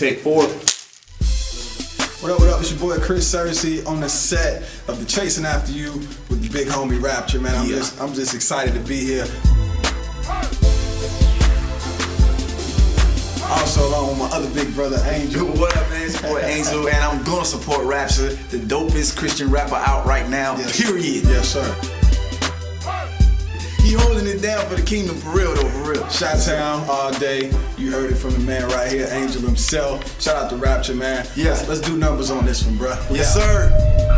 Take four. What up, what up? It's your boy Chris Cersei on the set of the Chasing After You with the big homie Rapture, man. I'm Yeah. just I'm just excited to be here. Also along with my other big brother Angel. What up, man? It's your boy Angel, and I'm gonna support Rapture, the dopest Christian rapper out right now. Yes. Period. Yes, sir. Holding it down for the kingdom for real, though, for real. Shot Town all day. You heard it from the man right here, Angel himself. Shout out to Rapture, man. Yeah. Let's, let's do numbers on this one, bruh. Yes, sir.